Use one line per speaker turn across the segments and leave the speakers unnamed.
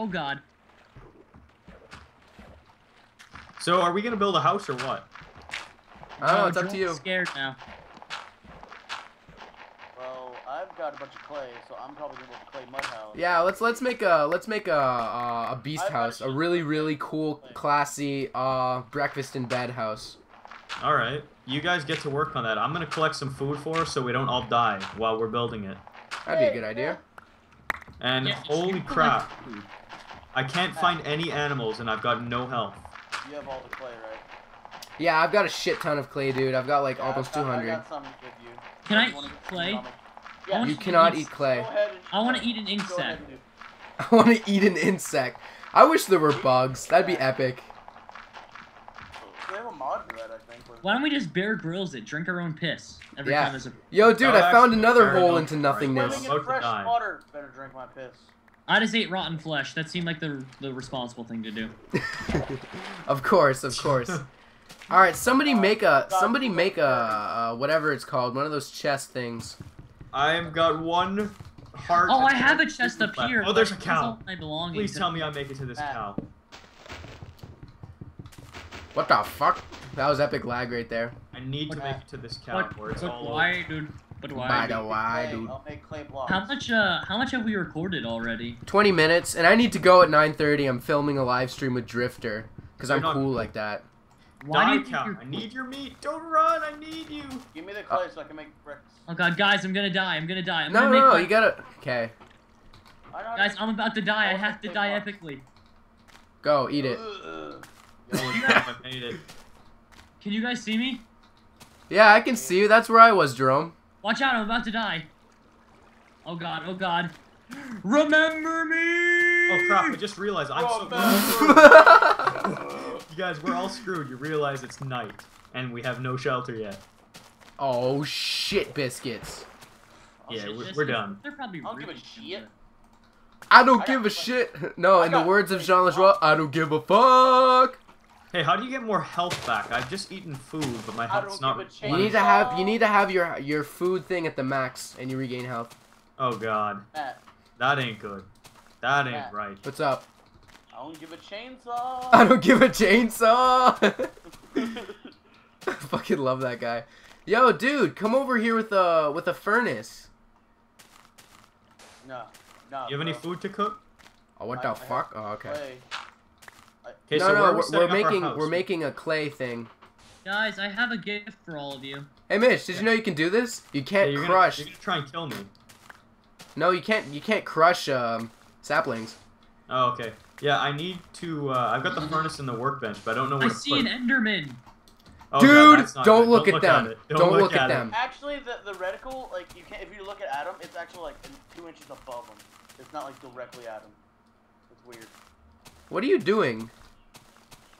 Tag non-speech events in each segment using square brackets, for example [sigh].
Oh God.
So are we gonna build a house or what?
I don't know,
Oh,
it's up to
Joel's
you.
Scared now.
Well, I've got a bunch of clay, so I'm probably gonna build a clay mud house.
Yeah, let's let's make a let's make a a, a beast
I've
house, a really really cool, classy uh breakfast in bed house.
All right, you guys get to work on that. I'm gonna collect some food for us so we don't all die while we're building it.
That'd be a good idea.
And
Yeah,
holy crap,
food.
I can't find any animals and I've got no health.
You have all the clay, right?
Yeah, I've got a shit ton of clay, dude. I've got like
Yeah,
almost
got-
200.
I got some with you.
Can I
You wanna-
eat clay?
Yeah,
You cannot
eat-
eat clay.
Go ahead and
I want to eat an insect. [laughs]
I want to eat an insect. I wish there were bugs. That'd be epic.
We have a mod for that, I think. where-
Why don't we just Bear Grylls it? Drink our own piss every
Yeah.
time there's a.
Yo, dude,
That
I found another hole into nothingness.
Swimming
About
in fresh water. Better drink my piss.
I just ate rotten flesh. That seemed like the the responsible thing to do. [laughs]
of course, of course. [laughs] All right, somebody make a somebody make a uh, whatever it's called, one of those chest things.
I've got one heart.
Oh, I have a chest up
left.
here.
Oh, there's a
That's
cow.
all my belongings.
Please tell me I make it to this
Matt.
cow.
What the fuck? That was epic lag right there.
I need to
But-
make it to this cow
But,
where it's
but
all
why, dude? But why?
By
dude?
the why,
Clay,
dude.
I'll make clay blocks.
How much? Uh, how much have we recorded already?
20 minutes, and I need to go at 9:30. I'm filming a live stream with Drifter because I'm
You're not-
cool like that.
Why do you think you're?
I need your meat. Don't run. I need you.
Give me the clay so I can make bricks.
Oh god, guys, I'm gonna die. I'm gonna die. I'm
No,
gonna
no,
make
no, you gotta. Okay,
I know how to
Guys, I'm about to die. I
I'll
have to die
blocks.
epically.
go eat it.
Ugh.
Holy crap, I made it.
Can you guys see me?
Yeah, I can see you. That's where I was, Jerome.
Watch out! I'm about to die. Oh god! Oh god! Remember me!
Oh crap! I just realized I'm so. [laughs] You guys, we're all screwed. You realize it's night and we have no shelter yet.
oh shit, biscuits.
Oh, yeah,
Shit,
we're, we're done.
They're probably.
I don't give a shit.
I don't
I
give a shit. No,
I
in the words of
clay
Jean Lajoie, I don't give a fuck.
Hey, how do you get more health back? I've just eaten food, but my health's
don't
not.
You need to have you need to have your your food thing at the max, and you regain health.
Oh god,
Matt,
that ain't good. That ain't
Matt.
right.
What's up?
I don't give a chainsaw. [laughs]
I don't give a chainsaw. I [laughs] [laughs] fucking love that guy. Yo, dude, come over here with a with a furnace.
no, no.
You have any food to cook?
Oh, what
I-
the
I
fuck? Oh, okay.
Clay.
Okay,
no,
so
no,
where are
we're,
we
we're
setting up our
making we're making a clay thing.
Guys, I have a gift for all of you.
Hey, Mitch, did you know you can do this? You can't
you're
crush.
Gonna, you're gonna try and kill me.
No, you can't. You can't crush um, saplings.
Oh, okay. Yeah, I need to. Uh, I've got the furnace and the workbench, but I don't know where
I
to
see
put
an
it.
Enderman.
Oh,
Dude,
God, that's not
don't
good.
look at them.
it.
Don't look at them.
Actually, the the reticle, like you can't. If you look at Adam, it's actually like two inches above him. It's not like directly at him. It's weird.
What are you doing?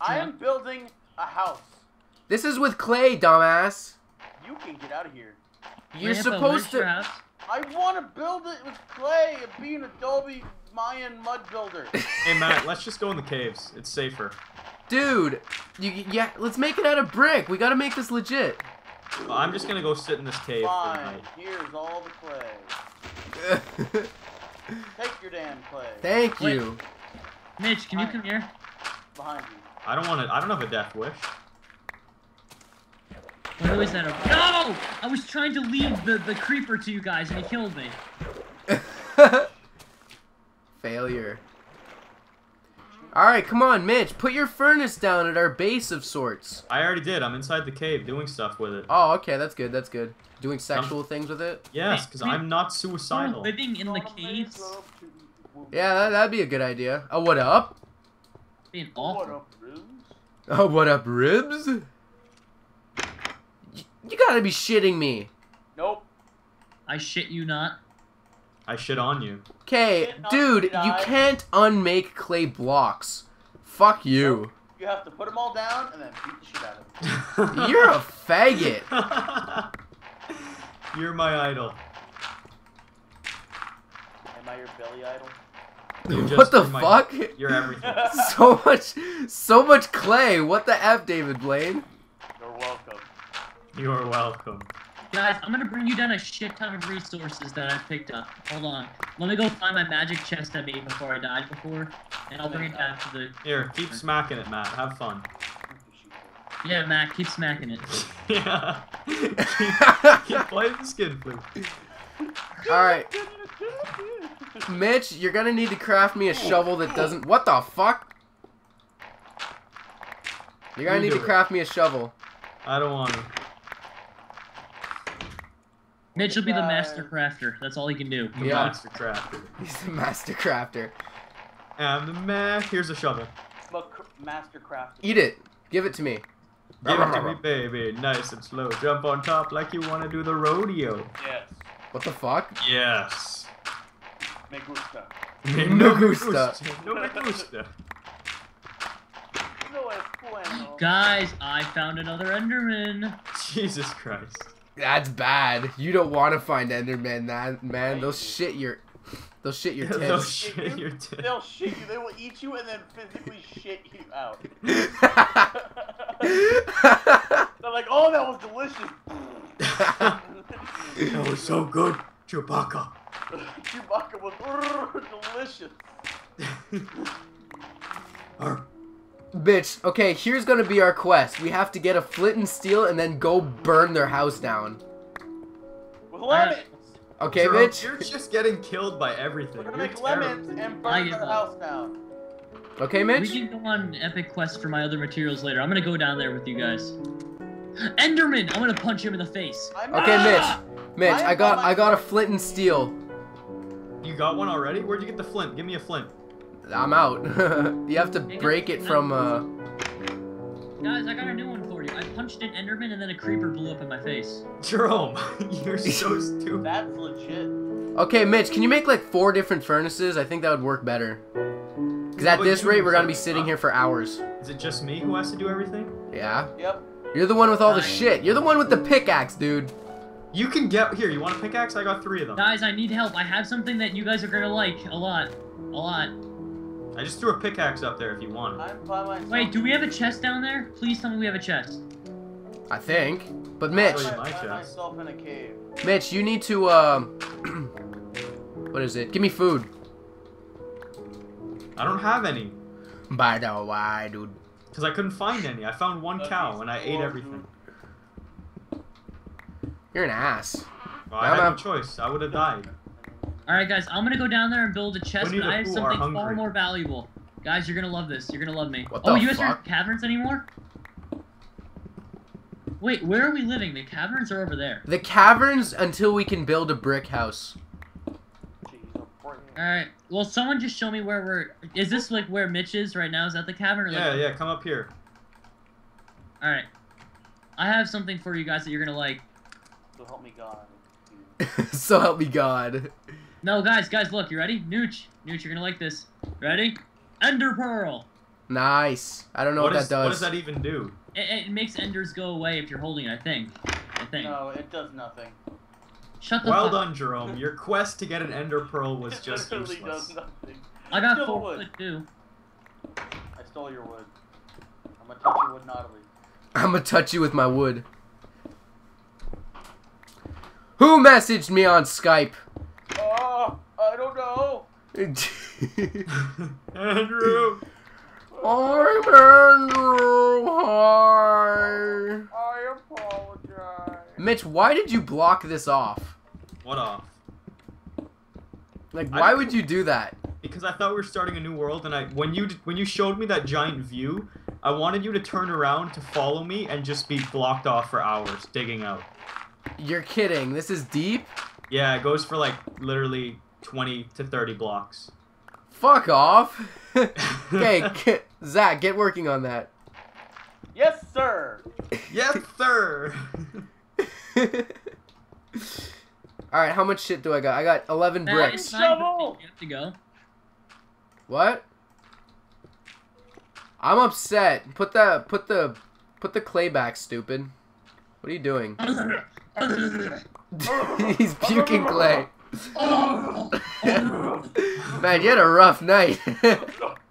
I am building a house.
This is with clay, dumbass.
You can get out of here.
You're
Grandpa,
supposed to.
house?
I want to build it with clay and be an Adobe Mayan mud builder. [laughs]
Hey Matt, let's just go in the caves. It's safer.
Dude, you yeah. Let's make it out of brick. We gotta make this legit.
Well, I'm just gonna go sit in this cave for
Fine. Here's all the clay. [laughs] Take your damn clay.
Thank
Wait.
you.
Mitch, can you come here?
Behind you.
I don't want to. I don't have a death wish.
Wait, who is that? over- No! I was trying to leave the, the creeper to you guys and he killed me. [laughs]
Failure. Alright, come on, Mitch. Put your furnace down at our base of sorts.
I already did. I'm inside the cave doing stuff with it.
Oh, okay, that's good, that's good. Doing sexual things with it?
Yes, because I'm not
We're
suicidal.
living in the caves.
Yeah, that, that'd be a good idea. Oh, what up?
Being
What
awful.
Up, [laughs] Bruce?
Oh, what up, ribs? You gotta be shitting me.
Nope.
I shit you not.
I shit on you.
Okay, dude,
you,
you
die.
can't unmake clay blocks. Fuck you.
You have to put them all down and then beat the shit out of them. [laughs]
You're a faggot. [laughs]
You're my idol.
Am I your belly idol?
You're just-
what the
you're my-
fuck?
You're everything. [laughs]
so much, so much clay. What the f, David Blaine?
You're welcome.
You are welcome.
Guys, I'm gonna bring you down a shit ton of resources that I picked up. Hold on. Let me go find my magic chest I made before I died before, and I'll bring it back to the.
Here, keep smacking it, Matt. Have fun.
Yeah, Matt, keep smacking it. [laughs]
yeah. [laughs] keep, keep playing the skin flute.
All right, Mitch, you're gonna need to craft me a shovel that doesn't. What the fuck? You're gonna
You
need
do
to
it.
craft me a shovel.
I don't want to.
Mitch will be the master crafter. That's all he can do.
The
Yeah.
monster crafter.
He's the master crafter.
I'm the man. Here's a shovel.
Mastercraft.
Eat it. Give it to me.
Give it to me, baby. Nice and slow. Jump on top like you want to do the rodeo.
Yes.
What the fuck?
Yes.
Me gusta.
No gusta.
No me gusta.
No es bueno.
Guys, I found another Enderman.
Jesus Christ.
That's bad. You don't want to find Enderman, that man. They'll shit your, they'll shit your tits.
They'll shit your tits.
They'll shit you. They will eat you and then physically shit you out. [laughs] [laughs] They're like, oh, that was delicious. [laughs]
That was so good, Chewbacca. [laughs]
Chewbacca was [laughs] delicious. [laughs]
Arr.
Bitch, okay, here's gonna be our quest. We have to get a flint and steel and then go burn their house down.
With lemons.
Okay,
Jerome,
bitch?
You're just getting killed by everything.
We're gonna
You're
make
terrible.
lemons and burn their house down.
Okay, Mitch?
We can go on epic quest for my other materials later. I'm gonna go down there with you guys. Enderman! I'm gonna punch him in the face.
I'm
Okay,
Ah!
Mitch,
I
I got I got a flint and steel.
You got one already? Where'd you get the flint? Give me a flint.
I'm out. [laughs] you have to break it from uh
Guys, I got a new one for you. I punched an Enderman and then a creeper blew up in my face.
Jerome, [laughs] you're so [laughs] stupid.
That's legit.
Okay, Mitch, can you make like four different furnaces? I think that would work better. Cuz at this rate we're going to be sitting here for hours.
Is it just me who has to do everything?
Yeah.
Yep.
You're the one with all the shit. You're the one with the pickaxe, dude.
You can get here. You want a pickaxe? I got three of them.
Guys, I need help. I have something that you guys are gonna like a lot. A lot.
I just threw a pickaxe up there if you want.
I'm by myself.
Wait, do we have a chest down there? Please tell me we have a chest.
I think. But
I'm
Mitch,
Show you
by-
my
by
chest.
myself in a cave.
Mitch, you need to uh [clears throat] What is it? Give me food.
I don't have any
By the way, dude.
because I couldn't find any. I found one cow and I ate
awesome.
everything.
You're an ass.
Well, I
I'm
had no choice. I would have died.
Alright, guys, I'm gonna go down there and build a chest, but I have something far more valuable. Guys, you're gonna love this. You're gonna love me.
What
oh, you guys
fuck?
aren't caverns anymore? Wait, where are we living? The caverns are over there.
The caverns until we can build a brick house.
Jeez, I'm bringing-
Alright, well, someone just show me where we're. Is this like where Mitch is right now? Is that the cavern? Or like...
Yeah, yeah. Come up here.
Alright. I have something for you guys that you're gonna like.
So help me God. [laughs]
so help me God.
No, guys, guys, look, you ready? Nooch. Nooch, you're gonna like this. Ready? Ender Pearl!
Nice. I don't know what,
is-
that does.
What does that even do?
It, it makes enders go away if you're holding it, I think. I think.
No, it does nothing.
Shut the
Well
fuck
done, Jerome. Your quest to get an ender pearl was [laughs]
it
just
literally
useless.
does nothing.
I got
Still
four
wood.
foot too.
I stole your wood. I'm gonna touch your wood naughtily.
I'm gonna touch you with my wood. Who messaged me on Skype?
Oh, I don't know. [laughs]
Andrew.
I'm Andrew. Hi.
I apologize.
Mitch, why did you block this off?
What off?
Like, why
don't-
would you do that?
Because I thought we were starting a new world, and I when you when you showed me that giant view, I wanted you to turn around to follow me and just be blocked off for hours digging out.
You're kidding. This is deep?
Yeah, it goes for like literally 20 to 30 blocks.
Fuck off. [laughs] okay, k- Zach, get working on that.
Yes, sir.
yes, sir. [laughs]
Alright, how much shit do I got? I got 11
Matt,
bricks.
it's
Shovel!
You have to go.
What? I'm upset. Put the put the put the clay back, stupid. What are you doing? [laughs] [laughs] He's puking clay. [laughs] Man, you had a rough night.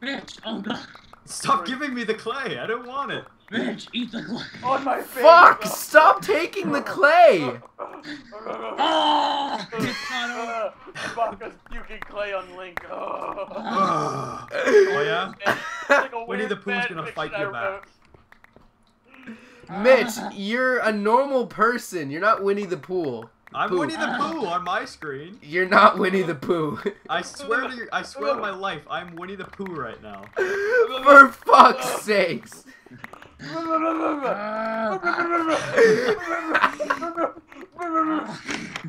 Bitch, [laughs] god.
Stop giving me the clay. I don't want it.
Mitch, eat the clay.
On my face.
Fuck! Stop taking the clay!
It's not over.
Baka's puking clay on Link. Oh. [sighs]
Oh yeah.
Like
Winnie the Pooh's gonna fight
I
you back.
Wrote.
Mitch, [laughs] you're a normal person. You're not Winnie the Pooh.
I'm
Pooh.
Winnie the Pooh on my screen.
You're not Winnie the Pooh. [laughs]
I swear to you, I swear on my life, I'm Winnie the Pooh right now. [laughs]
For fuck's sakes.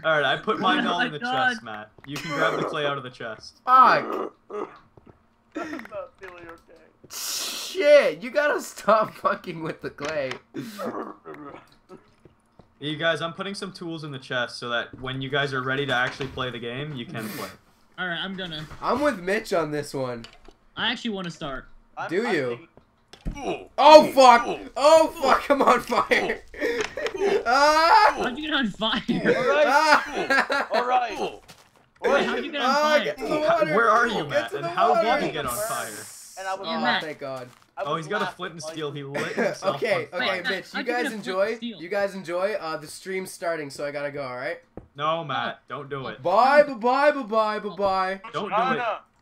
All right, I put
Oh
mine all in the
God.
chest, Matt. You can grab the clay out of the chest.
Fuck.
I'm not feeling okay.
Shit, you gotta stop [laughs] fucking with the clay.
You guys, I'm putting some tools in the chest so that when you guys are ready to actually play the game, you can play.
All right, I'm gonna.
I'm with Mitch on this one.
I actually want to start.
I'm-
Do
I'm
you?
thinking-
Oh fuck! Oh fuck! I'm on fire! ah!
How'd you get on fire?
Alright.
Ah!
Alright.
Wait, how'd you get on
Ah,
fire?
get to the water!
Where are you,
Get
Matt? And how did you get on fire?
And I was
Oh,
Matt.
thank God.
I
Oh, he's got a
laughing
flint and steel. He [laughs] lit himself
okay, okay,
fire.
Wait,
Mitch, you guys enjoy. You guys enjoy. Uh, the stream's starting, so I gotta go. All right.
No, Matt, don't do it.
Bye, bye, bye, bye, bye, bye, bye.
Don't do it.
no.